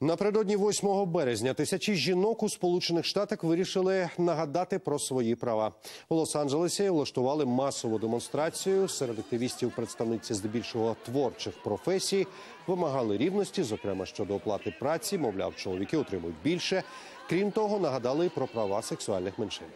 Напередодні 8 березня тисячі жінок у Сполучених Штатах вирішили нагадати про свої права. У Лос-Анджелесі влаштували масову демонстрацію. Серед активістів представниці здебільшого творчих професій вимагали рівності, зокрема щодо оплати праці. Мовляв, чоловіки отримують більше. Крім того, нагадали про права сексуальних меншин.